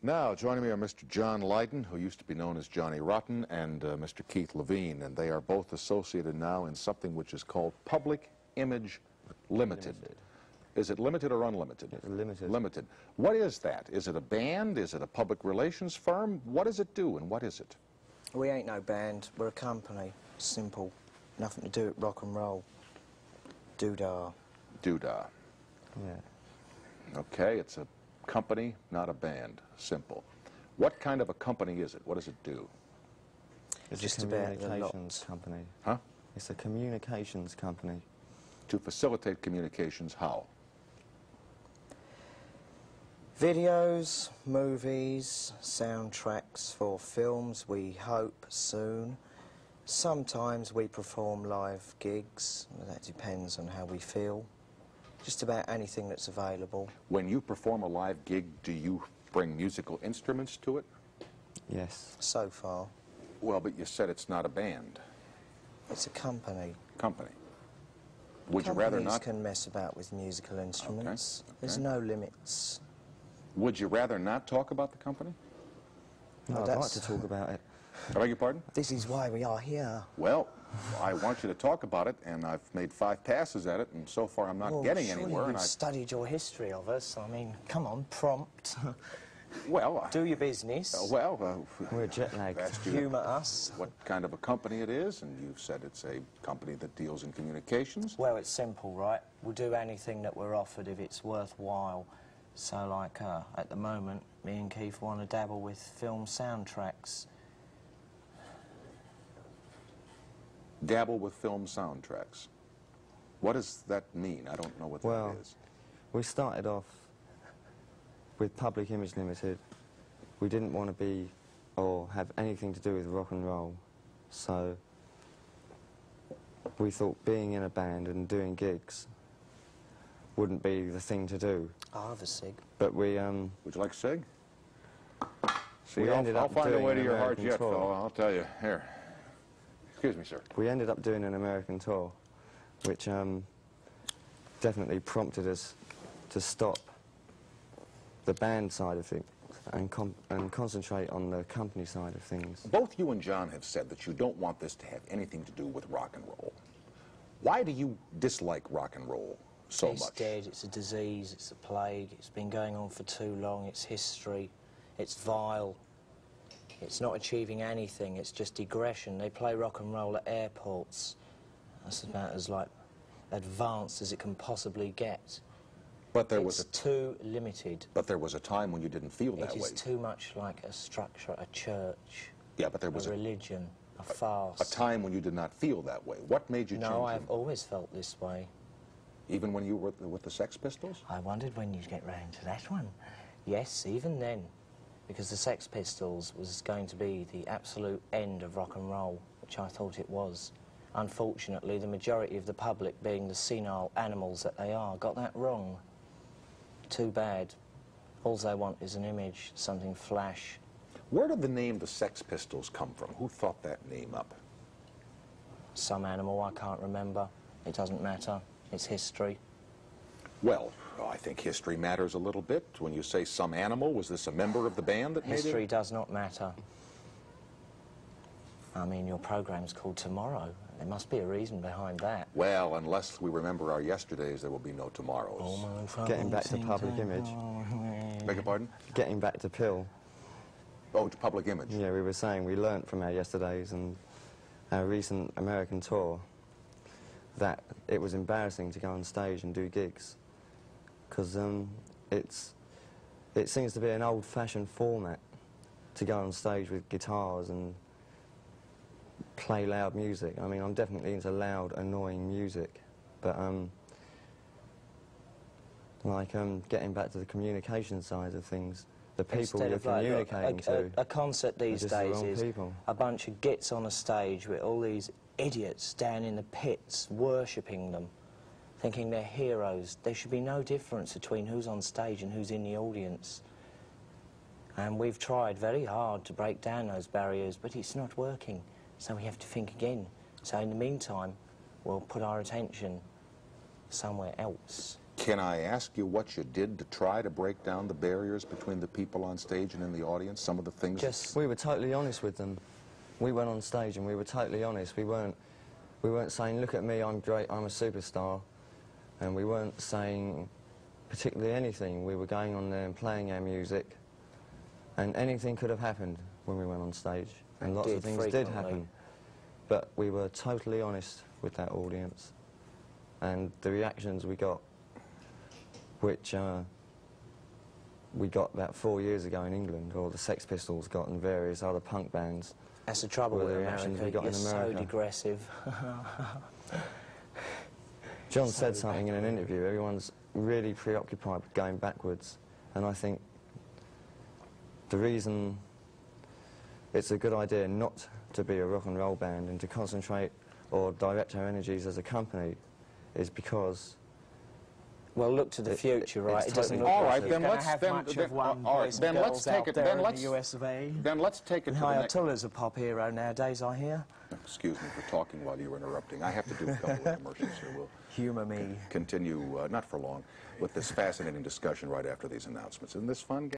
Now, joining me are Mr. John Lydon, who used to be known as Johnny Rotten, and uh, Mr. Keith Levene, and they are both associated now in something which is called Public Image Limited. Limited. Is it limited or unlimited? It's limited. Limited. What is that? Is it a band? Is it a public relations firm? What does it do, and what is it? We ain't no band, we're a company. Simple. Nothing to do with rock and roll. Doodah. Doodah. Yeah. Okay, it's a company, not a band. Simple. What kind of a company is it? What does it do? It's Just a communications lot. company. Huh? It's a communications company. To facilitate communications, how? Videos, movies, soundtracks for films, we hope soon. Sometimes we perform live gigs, that depends on how we feel. Just about anything that's available. When you perform a live gig, do you bring musical instruments to it? Yes. So far, Well, but you said it's not a band. it's a company. Company. Would you rather Companies not? can mess about with musical instruments. There's okay. no limits. Would you rather not talk about the company? No, I'd like to talk about it. I beg your pardon? This is why we are here. Well, I want you to talk about it, and I've made five passes at it, and so far I'm not Well, getting surely anywhere. You've And I, studied your history of us. I mean, come on, prompt. well, I- Do your business. uh, well, uh, We're jet lagged. I've asked you Humour us. what kind of a company it is, and you've said it's a company that deals in communications. Well, it's simple, right? We'll do anything that we're offered if it's worthwhile. So, like, uh, at the moment, me and Keith want to dabble with film soundtracks. Dabble with film soundtracks. What does that mean? I don't know what Well, that is. We started off with Public Image Limited. We didn't want to be or have anything to do with rock and roll. So we thought being in a band and doing gigs wouldn't be the thing to do. I'll have a cig. But we, um, Would you like a cig? See, We I'll, ended I'll up find a way to an your heart yet, tour. fellow. I'll tell you. Here. Excuse me, sir. we ended up doing an American tour, which um, definitely prompted us to stop the band side of things and, com- and concentrate on the company side of things. Both you and John have said that you don't want this to have anything to do with rock and roll. Why do you dislike rock and roll so it's much? dead, it's a disease, it's a plague, it's been going on for too long, it's history, it's vile, it's not achieving anything, it's just digression. They play rock and roll at airports. That's about as, like, advanced as it can possibly get. But there it's was a too limited. but there was a time when you didn't feel It that is way. too much like a structure, a church, yeah, but there was a, religion, a farce. a time when you did not feel that way. What made you no, change? I've always felt this way. Even when you were with the, with the Sex Pistols? I wondered when you'd get round to that one. Yes, even then, because the Sex Pistols was going to be the absolute end of rock and roll, which I thought it was. Unfortunately, the majority of the public, being the senile animals that they are, got that wrong. Too bad. All they want is an image, something flash. Where did the name the Sex Pistols come from? Who thought that name up? Some animal I can't remember. It doesn't matter. It's history. Well, I think history matters a little bit. When you say some animal, was this a member of the band that made History does not matter. I mean, your program's called Tomorrow. There must be a reason behind that. Well, unless we remember our yesterdays, there will be no tomorrows. Oh, Getting back to public image. Beg your pardon? Getting back to PiL, Oh, to public image. yeah, we were saying we learnt from our yesterdays and our recent American tour that it was embarrassing to go on stage and do gigs because um, it's it seems to be an old-fashioned format to go on stage with guitars and play loud music. I mean, I'm definitely into loud, annoying music, but um, like um, getting back to the communication side of things, the people Instead you're of like, communicating a, to. a, a concert these just the days is people. a bunch of gits on a stage with all these idiots down in the pits worshipping them, thinking they're heroes. There should be no difference between who's on stage and who's in the audience. And we've tried very hard to break down those barriers, but it's not working. So we have to think again. So in the meantime, we'll put our attention somewhere else. Can I ask you what you did to try to break down the barriers between the people on stage and in the audience? Some of the things. Just We were totally honest with them. We went on stage and we were totally honest. We weren't, we weren't saying, look at me, I'm great, I'm a superstar. And we weren't saying particularly anything. We were going on there and playing our music. And anything could have happened when we went on stage. And lots of things did happen. But we were totally honest with that audience. And the reactions we got, which uh, we got about four years ago in England, or the Sex Pistols got in various other punk bands. that's the trouble with the reactions America. we got You're in so America. digressive. John said something in an interview, everyone's really preoccupied with going backwards. And I think the reason it's a good idea not to be a rock and roll band and to concentrate or direct our energies as a company is because Well, look to the It- future, right? It doesn't look All like right, it. then let's have then, much then of one all right, boys and then let's girls take out it. there Then in let's the US of A. Then let's take it to the Hi, next. A pop hero nowadays, I hear. Excuse me for talking while you were interrupting. I have to do a couple of commercials here. We'll Humour me. continue, uh, not for long, with this fascinating discussion right after these announcements. Isn't this fun, gang?